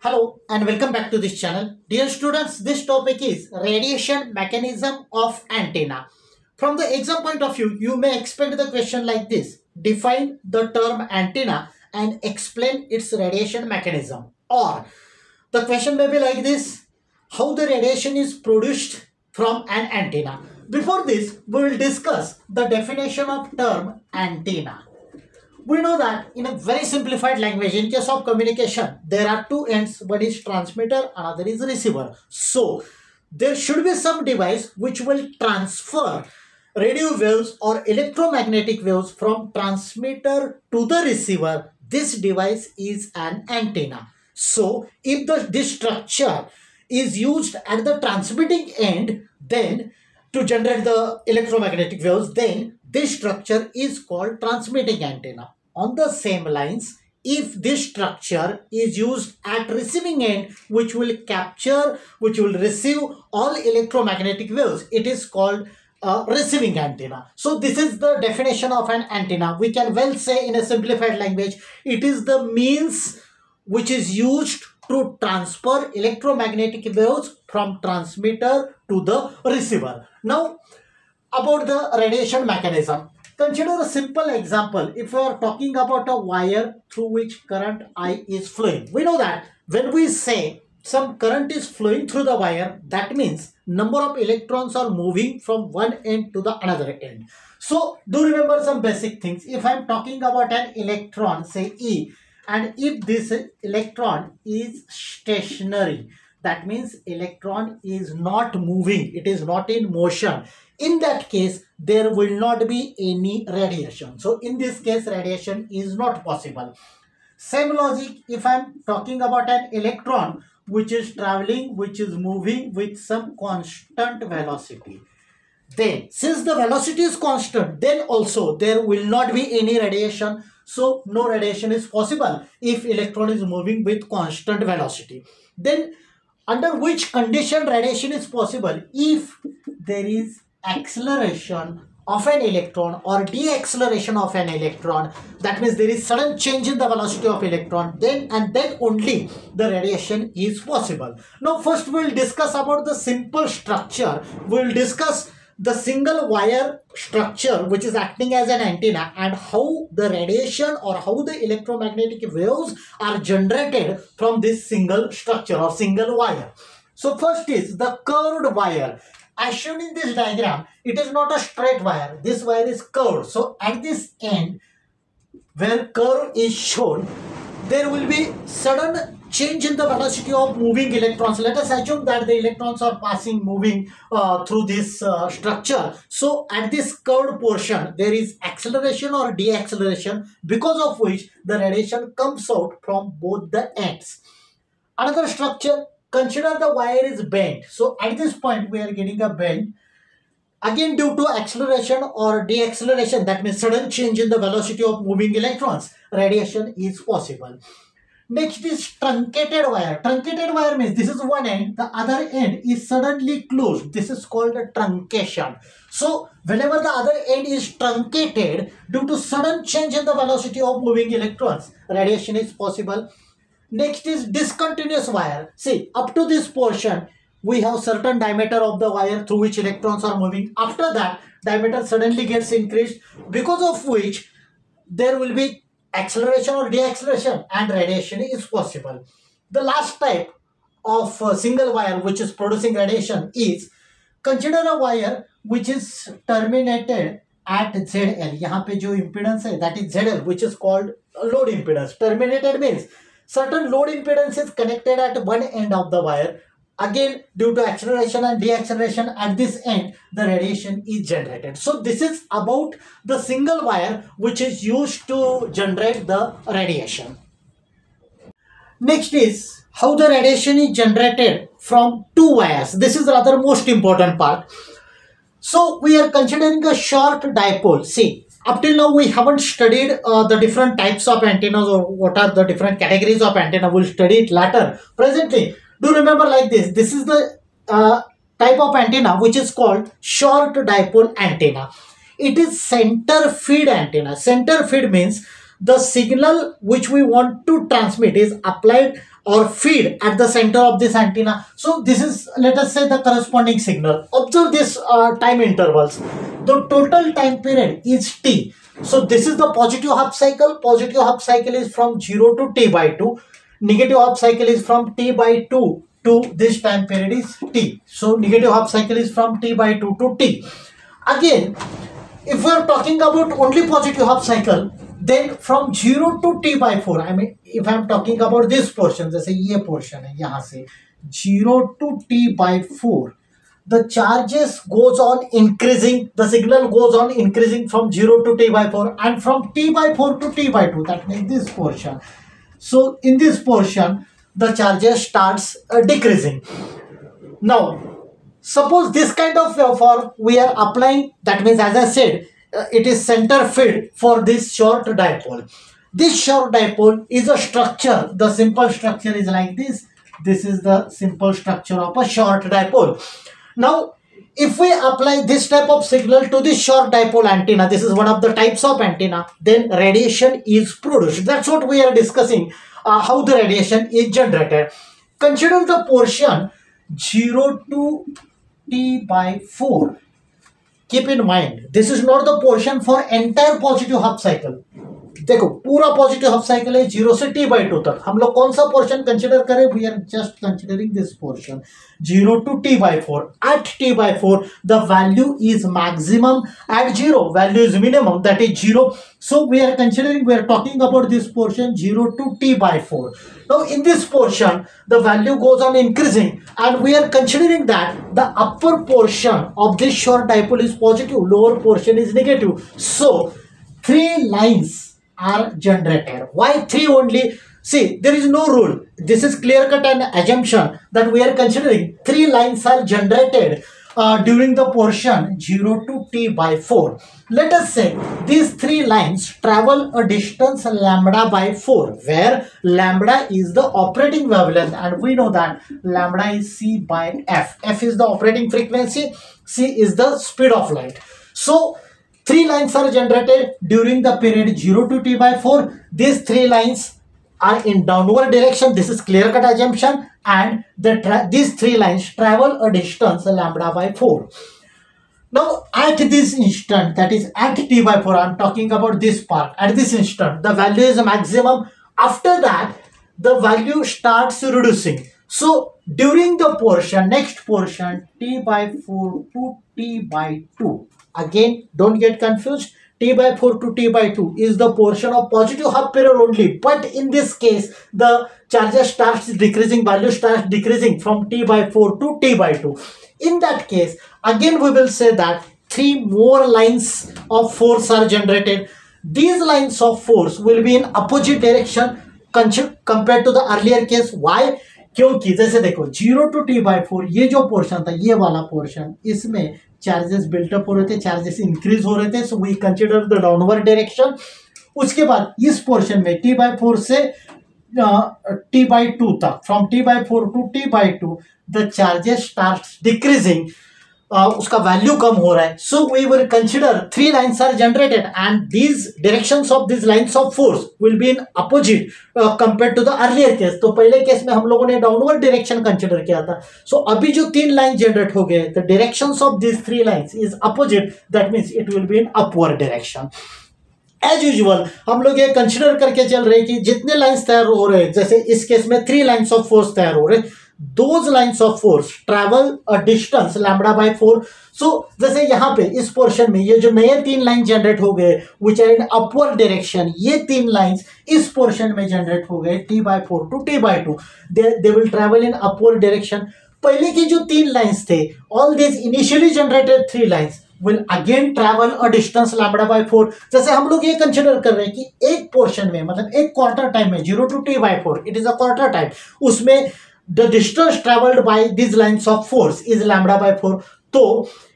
Hello and welcome back to this channel. Dear students, this topic is radiation mechanism of antenna. From the exam point of view, you may expect the question like this. Define the term antenna and explain its radiation mechanism. Or the question may be like this. How the radiation is produced from an antenna. Before this, we will discuss the definition of term antenna we know that in a very simplified language in case of communication there are two ends. One is transmitter another is receiver. So there should be some device which will transfer radio waves or electromagnetic waves from transmitter to the receiver. This device is an antenna. So if the this structure is used at the transmitting end then to generate the electromagnetic waves then this structure is called transmitting antenna on the same lines, if this structure is used at receiving end, which will capture, which will receive all electromagnetic waves, it is called a receiving antenna. So this is the definition of an antenna. We can well say in a simplified language, it is the means which is used to transfer electromagnetic waves from transmitter to the receiver. Now, about the radiation mechanism. Consider a simple example. If we are talking about a wire through which current I is flowing. We know that when we say some current is flowing through the wire, that means number of electrons are moving from one end to the another end. So do remember some basic things. If I am talking about an electron, say E, and if this electron is stationary, that means electron is not moving, it is not in motion in that case there will not be any radiation. So in this case radiation is not possible. Same logic if i'm talking about an electron which is traveling which is moving with some constant velocity. Then since the velocity is constant then also there will not be any radiation. So no radiation is possible if electron is moving with constant velocity. Then under which condition radiation is possible? If there is acceleration of an electron or deceleration of an electron. That means there is sudden change in the velocity of electron. Then and then only the radiation is possible. Now first we'll discuss about the simple structure. We'll discuss the single wire structure which is acting as an antenna and how the radiation or how the electromagnetic waves are generated from this single structure or single wire. So first is the curved wire as shown in this diagram, it is not a straight wire. This wire is curved. So at this end, where curve is shown, there will be sudden change in the velocity of moving electrons. Let us assume that the electrons are passing, moving uh, through this uh, structure. So at this curved portion, there is acceleration or deceleration because of which the radiation comes out from both the ends. Another structure consider the wire is bent. So at this point we are getting a bend. Again due to acceleration or deceleration that means sudden change in the velocity of moving electrons radiation is possible. Next is truncated wire. Truncated wire means this is one end, the other end is suddenly closed. This is called a truncation. So whenever the other end is truncated due to sudden change in the velocity of moving electrons, radiation is possible. Next is discontinuous wire. See, up to this portion, we have certain diameter of the wire through which electrons are moving. After that, diameter suddenly gets increased because of which there will be acceleration or deceleration and radiation is possible. The last type of uh, single wire which is producing radiation is consider a wire which is terminated at ZL. यहाँ पे जो impedance है that is ZL which is called load impedance. Terminated means certain load impedance is connected at one end of the wire. Again due to acceleration and deceleration at this end the radiation is generated. So this is about the single wire which is used to generate the radiation. Next is how the radiation is generated from two wires. This is rather most important part. So we are considering a short dipole. See up till now we haven't studied uh, the different types of antennas or what are the different categories of antenna. We'll study it later. Presently do remember like this. This is the uh, type of antenna which is called short dipole antenna. It is center feed antenna. Center feed means the signal which we want to transmit is applied or feed at the center of this antenna. So this is, let us say the corresponding signal. Observe this uh, time intervals. The total time period is T. So this is the positive half cycle. Positive half cycle is from 0 to T by 2. Negative half cycle is from T by 2 to this time period is T. So negative half cycle is from T by 2 to T. Again, if we are talking about only positive half cycle, then from 0 to t by 4 I mean if I am talking about this portion जैसे ये portion है यहाँ से 0 to t by 4 the charges goes on increasing the signal goes on increasing from 0 to t by 4 and from t by 4 to t by 2 that means this portion so in this portion the charges starts uh, decreasing now suppose this kind of waveform we are applying that means as i said uh, it is center feed for this short dipole. This short dipole is a structure. The simple structure is like this. This is the simple structure of a short dipole. Now, if we apply this type of signal to this short dipole antenna, this is one of the types of antenna, then radiation is produced. That's what we are discussing, uh, how the radiation is generated. Consider the portion 0 to t by 4 keep in mind this is not the portion for entire positive half cycle देखो, पूरा positive half cycle है zero से T by two तक। हम लोग कौन सा portion consider करें? We are just considering this portion zero to T by four at T by four the value is maximum at zero value is minimum that is zero so we are considering we are talking about this portion zero to T by four no in this portion the value goes on increasing and we are considering that the upper portion of this short dipole is positive lower portion is negative so three lines are generated. Why 3 only? See, there is no rule. This is clear cut and assumption that we are considering. 3 lines are generated uh, during the portion 0 to t by 4. Let us say these three lines travel a distance lambda by 4 where lambda is the operating wavelength and we know that lambda is c by f. f is the operating frequency, c is the speed of light. So Three lines are generated during the period 0 to t by 4. These three lines are in downward direction. This is clear cut assumption and the these three lines travel a distance lambda by 4. Now at this instant that is at t by 4 I am talking about this part at this instant the value is maximum. After that the value starts reducing. So during the portion next portion t by 4 to t by 2 Again, don't get confused. T by 4 to T by 2 is the portion of positive half period only. But in this case, the charges starts decreasing, value starts decreasing from T by 4 to T by 2. In that case, again we will say that three more lines of force are generated. These lines of force will be in opposite direction compared to the earlier case. Why? क्योंकि जैसे देखो zero to T by four ये जो portion था, ये वाला portion इसमें charges built up हो रहे थे चार्जेस इंक्रीज हो रहे थे so we consider the downward direction उसके बाद इस पोर्शन में टी बाई फोर से टी बाई टू तक from T by four to T by two the charges start decreasing उसका वैल्यू कम हो रहा है। So we will consider three lines are generated and these direction of this lines of force will be in opposite compare to the earlier case तो पहले case में हम लोगों ने डाउनवर्ड डायरेक्शन कंसिडर किया था। सो so, अभी जो तीन लाइन जनरेट हो गए the direction of this three lines is opposite that means it will be in upward direction as usual हम लोग ये कंसिडर करके चल रहे हैं कि जितने लाइन्स तैयार हो रहे हैं जैसे इस केस में थ्री लाइन्स ऑफ़ फोर्स तैयार हो रहे हैं those lines of force travel a distance lambda by four so so, जैसे यहाँ पे इस पोर्शन में ये जो नए तीन लाइन जनरेट हो गए which are in upward direction ये तीन लाइंस इस पोर्शन में जनरेट हो गए T by four to T by two they will travel in upward direction पहले की जो तीन लाइंस थे all this initially generated three lines will again travel a distance lambda by four जैसे हम लोग ये कंसिडर कर रहे हैं कि एक पोर्शन में मतलब एक क्वार्टर टाइम में zero to T by four it is a quarter time उसमें the distance travelled by this lines of force is lambda by four तो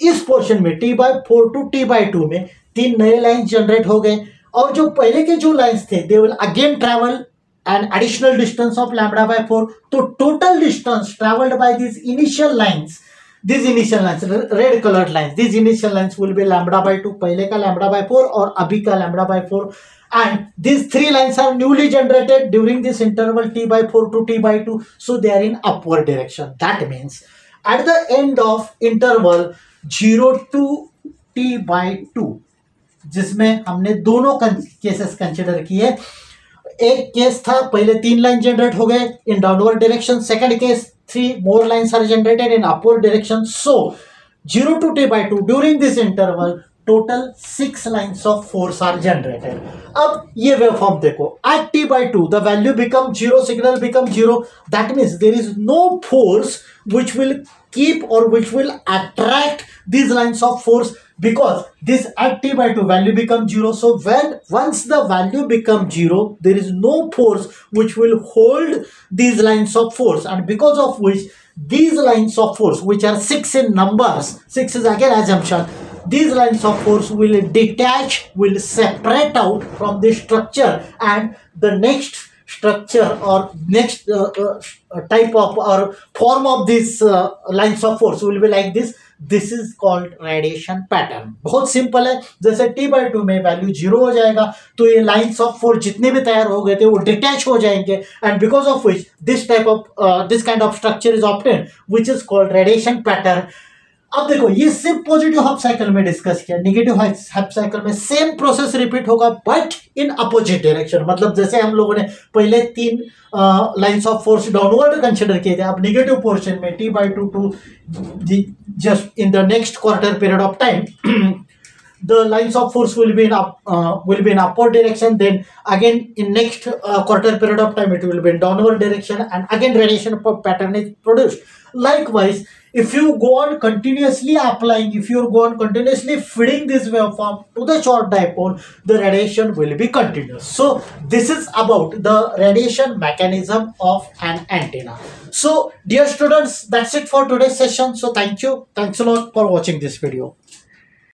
इस पोर्शन में T by four to T by two में तीन नए lines generate हो गए। और जो पहले के जो लाइंस थे they will again travel and additional distance of lambda by four तो total distance travelled by this initial lines this initial lines red coloured lines this initial lines will be lambda by two पहले का lambda by four और अभी का lambda by four and these three lines are newly generated during this interval t by 4 to t by 2 so they are in upward direction that means at the end of interval 0 to t by 2 जिसमें हमने दोनों cases consider किए एक case था पहले तीन line generate हो गए in downward direction second case three more lines are generated in upward direction so zero to T by two during this interval total six lines of force are generated अब ये waveform देखो। At T by two the value become zero signal become zero that means there is no force which will keep और which will attract this lines of force because this at T by two value become zero so when once the value become zero there is no force which will hold these lines of force and because of which these lines of force which are six in numbers six is again as these lines of force will detach, will separate out from the structure and the next structure or next uh, uh, type of or form of these uh, lines of force will be like this this is called radiation pattern बहुत simple है जैसे T by two में value zero हो जाएगा तो ये lines of force जितने भी तैयार हो गए थे वो डिटैच हो जाएँगे and because of which this type of this kind of structure is obtain which is called radiation pattern अब देखो, ये सिर्फ़ पॉजिटिव हाफ़ साइकिल में डिस्कस किया नेगेटिव हाफ़ साइकिल में सेम प्रोसेस रिपीट होगा बट इन अपोजिट डायरेक्शन मतलब जैसे हम लोगों ने पहले तीन lines of force downward consider किए थे, अब नेगेटिव पोर्शन में T by two to just in the next quarter period of time the lines of force will be in up uh, will be in upward direction then again in next uh, quarter period of time it will be in downward direction and again radiation pattern is produced likewise if you go on continuously applying, if you go on continuously feeding this waveform to the short dipole, the radiation will be continuous. So this is about the radiation mechanism of an antenna. So dear students, that's it for today's session. So thank you. Thanks a lot for watching this video.